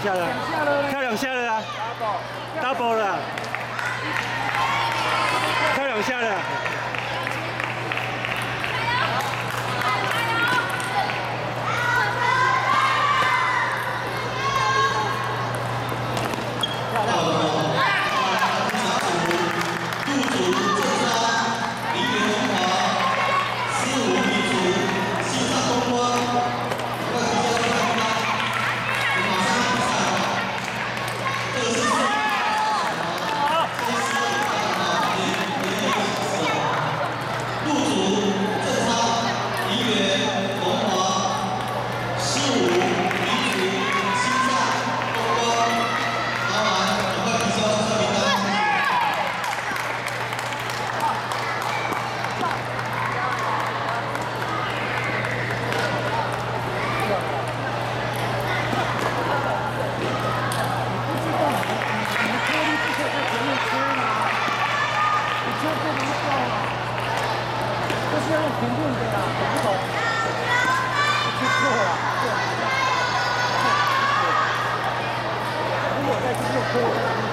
下了，跳两下了啊，double。了，跳两下了。评论的呀，我不懂，去错了，对，如果再去就错了。